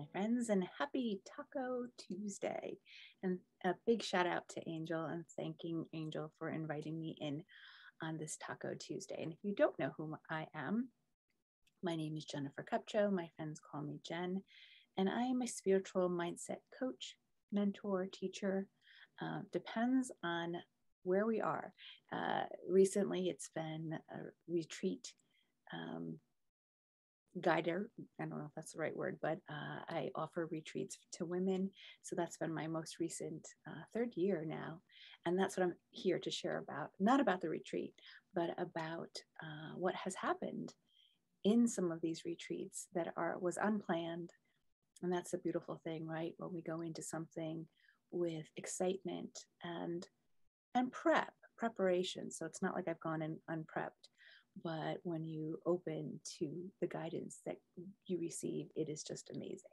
my friends, and happy Taco Tuesday. And a big shout out to Angel and thanking Angel for inviting me in on this Taco Tuesday. And if you don't know who I am, my name is Jennifer Kupcho. My friends call me Jen, and I am a spiritual mindset coach, mentor, teacher. Uh, depends on where we are. Uh, recently, it's been a retreat um, guider. I don't know if that's the right word, but uh, I offer retreats to women. So that's been my most recent uh, third year now. And that's what I'm here to share about, not about the retreat, but about uh, what has happened in some of these retreats that are was unplanned. And that's a beautiful thing, right? When we go into something with excitement and and prep, preparation. So it's not like I've gone in unprepped but when you open to the guidance that you receive, it is just amazing.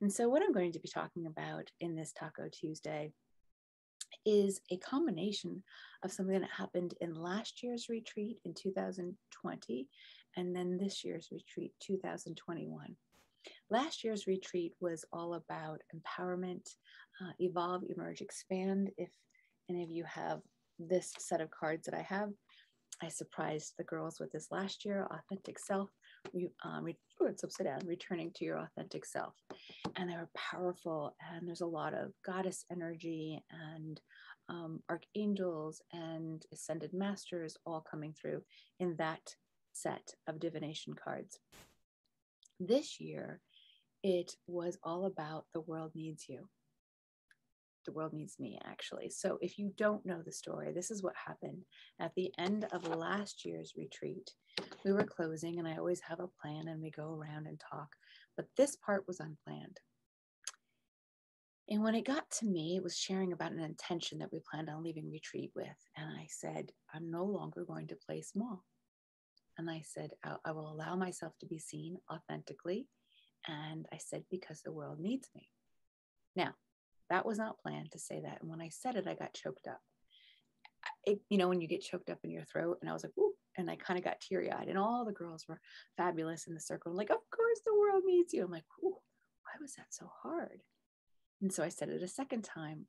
And so, what I'm going to be talking about in this Taco Tuesday is a combination of something that happened in last year's retreat in 2020 and then this year's retreat 2021 last year's retreat was all about empowerment uh, evolve emerge expand if any of you have this set of cards that i have I surprised the girls with this last year, authentic self. Um, we, oh, it's upside down, returning to your authentic self. And they were powerful. And there's a lot of goddess energy and um, archangels and ascended masters all coming through in that set of divination cards. This year, it was all about the world needs you the world needs me actually so if you don't know the story this is what happened at the end of last year's retreat we were closing and i always have a plan and we go around and talk but this part was unplanned and when it got to me, it was sharing about an intention that we planned on leaving retreat with. And I said, I'm no longer going to play small. And I said, I, will allow myself to be seen authentically. And I said, because the world needs me. Now, that was not planned to say that. And when I said it, I got choked up. It, you know, when you get choked up in your throat, and I was like, Ooh, and I kind of got teary eyed. And all the girls were fabulous in the circle. Like, of course the world needs you. I'm like, why was that so hard? And so I said it a second time,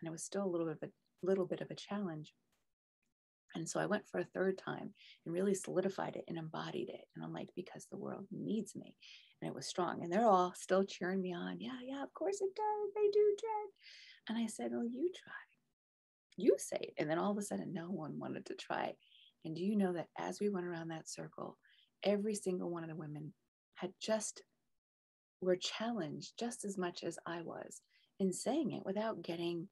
and it was still a little bit of a little bit of a challenge. And so I went for a third time and really solidified it and embodied it. And I'm like, because the world needs me and it was strong. And they're all still cheering me on. Yeah, yeah, of course it does. They do, Jen. And I said, Well, you try. You say it. And then all of a sudden, no one wanted to try. And do you know that as we went around that circle, every single one of the women had just were challenged just as much as I was in saying it without getting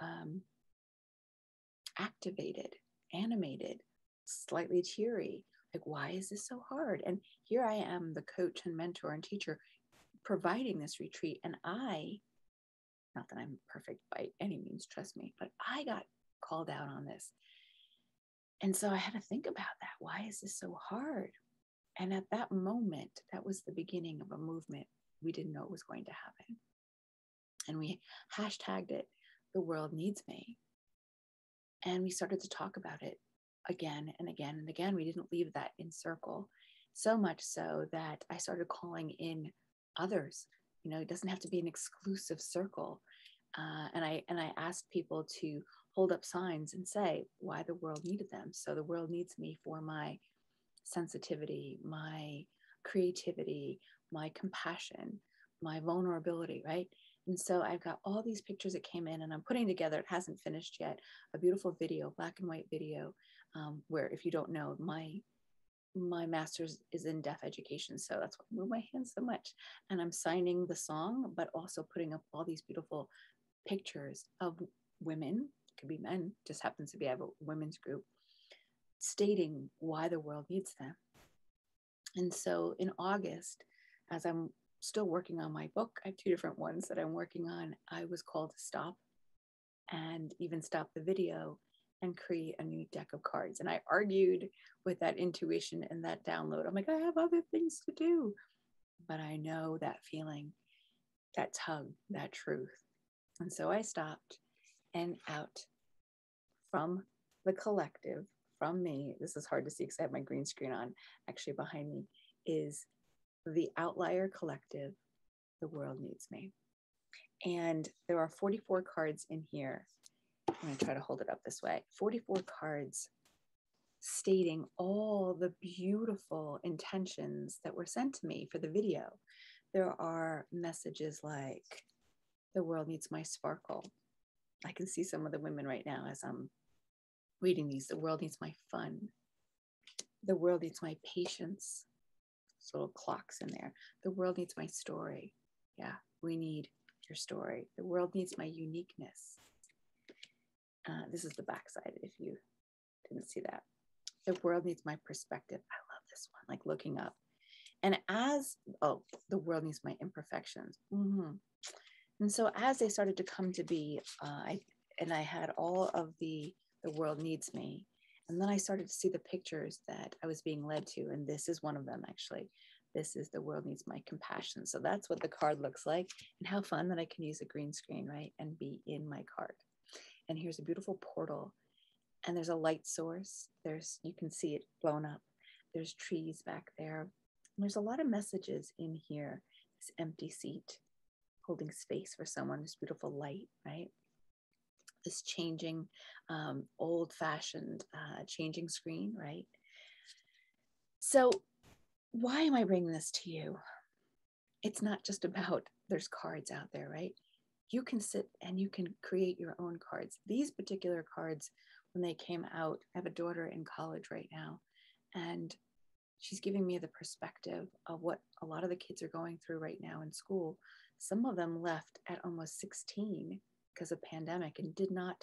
um, activated, animated, slightly teary like why is this so hard? And here i am the coach and mentor and teacher providing this retreat and i not that i'm perfect by any means trust me but i got called out on this. And so i had to think about that. Why is this so hard? And at that moment that was the beginning of a movement we didn't know it was going to happen. And we hashtagged it the world needs me and we started to talk about it again and again and again. We didn't leave that in circle. So much so that I started calling in others. You know, it doesn't have to be an exclusive circle. Uh, and I and I asked people to hold up signs and say why the world needed them. So the world needs me for my sensitivity, my creativity, my compassion, my vulnerability, right? And so I've got all these pictures that came in and I'm putting together, it hasn't finished yet, a beautiful video, black and white video um, where if you don't know, my my master's is in deaf education, so that's why I move my hands so much. And I'm signing the song, but also putting up all these beautiful pictures of women, could be men, just happens to be I have a women's group, stating why the world needs them. And so in August, as I'm still working on my book, I have two different ones that I'm working on. I was called to stop and even stop the video and create a new deck of cards. And I argued with that intuition and that download. I'm like, I have other things to do. But I know that feeling, that tug, that truth. And so I stopped and out from the collective, from me, this is hard to see because I have my green screen on actually behind me, is the Outlier Collective, the world needs me. And there are 44 cards in here. I'm going to try to hold it up this way 44 cards stating all the beautiful intentions that were sent to me for the video. There are messages like, the world needs my sparkle. I can see some of the women right now as I'm reading these. The world needs my fun. The world needs my patience. Little clocks in there. The world needs my story. Yeah, we need your story. The world needs my uniqueness. Uh, this is the backside if you didn't see that. The world needs my perspective. I love this one, like looking up. And as, oh, the world needs my imperfections. Mm-hmm. And so as they started to come to be, uh, I, and I had all of the, the world needs me. And then I started to see the pictures that I was being led to. And this is one of them actually. This is the world needs my compassion. So that's what the card looks like. And how fun that I can use a green screen, right? And be in my card. And here's a beautiful portal. And there's a light source. There's, you can see it blown up. There's trees back there. And there's a lot of messages in here. This empty seat holding space for someone, this beautiful light, right? This changing, um, old fashioned, uh, changing screen, right? So, why am I bringing this to you? It's not just about there's cards out there, right? You can sit and you can create your own cards. These particular cards, when they came out, I have a daughter in college right now, and she's giving me the perspective of what a lot of the kids are going through right now in school some of them left at almost 16 because of pandemic and did not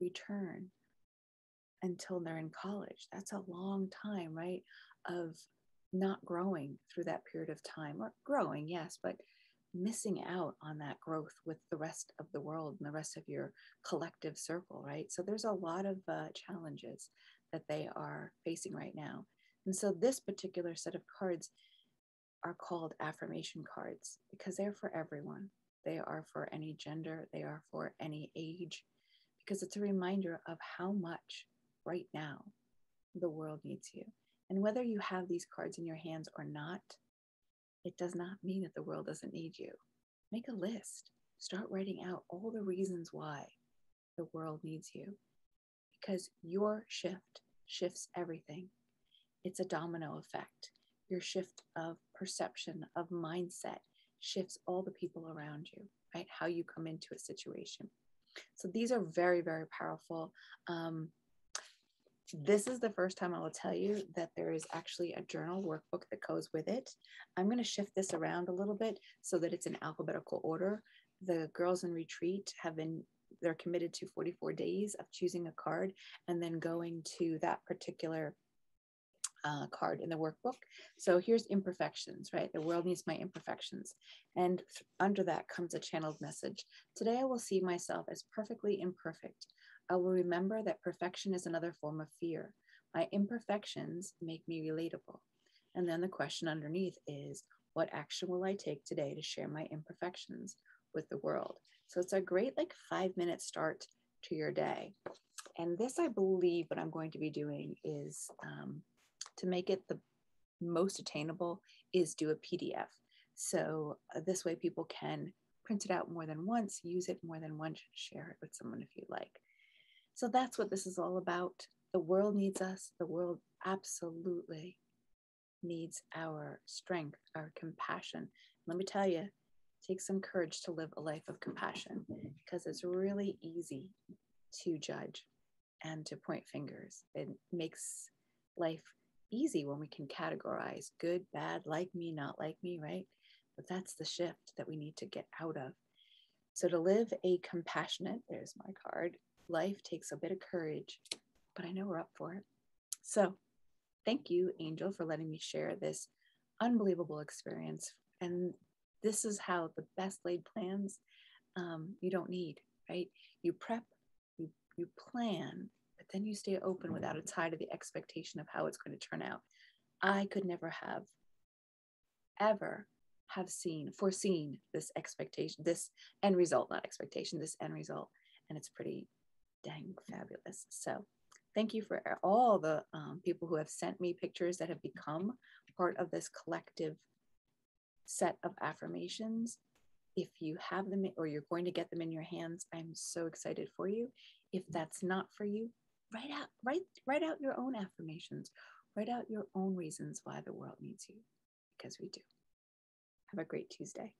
return until they're in college. That's a long time, right? Of not growing through that period of time, or growing, yes, but missing out on that growth with the rest of the world and the rest of your collective circle, right? So there's a lot of uh, challenges that they are facing right now. And so this particular set of cards are called affirmation cards because they're for everyone. They are for any gender, they are for any age, because it's a reminder of how much right now the world needs you. And whether you have these cards in your hands or not, it does not mean that the world doesn't need you. Make a list. Start writing out all the reasons why the world needs you. Because your shift shifts everything. It's a domino effect your shift of perception, of mindset shifts all the people around you, right? How you come into a situation. So these are very, very powerful. Um, this is the first time I will tell you that there is actually a journal workbook that goes with it. I'm going to shift this around a little bit so that it's in alphabetical order. The girls in retreat have been they're committed to 44 days of choosing a card and then going to that particular uh, card in the workbook. So here's imperfections, right? The world needs my imperfections. And under that comes a channeled message. Today I will see myself as perfectly imperfect. I will remember that perfection is another form of fear. My imperfections make me relatable. And then the question underneath is what action will I take today to share my imperfections with the world? So it's a great, like, five minute start to your day. And this, I believe, what I'm going to be doing is um, to make it the most attainable is do a PDF. So uh, this way people can print it out more than once, use it more than once, share it with someone if you like. So that's what this is all about. The world needs us. The world absolutely needs our strength, our compassion. Let me tell you, take some courage to live a life of compassion because it's really easy to judge and to point fingers. It makes life easy when we can categorize good, bad, like me, not like me, right? But that's the shift that we need to get out of. So, to live a compassionate, there's my card, life takes a bit of courage, but I know we're up for it. So, thank you, Angel, for letting me share this unbelievable experience. And this is how the best laid plans um, you don't need, right? You prep, you, you plan, but then you stay open without a tie to the expectation of how it's going to turn out. I could never have ever have seen foreseen this expectation, this end result, not expectation, this end result, and it's pretty dang fabulous. So thank you for all the um, people who have sent me pictures that have become part of this collective set of affirmations. if you have them or you're going to get them in your hands, I'm so excited for you. If that's not for you, write out write write out your own affirmations. Write out your own reasons why the world needs you because we do. Have a great Tuesday.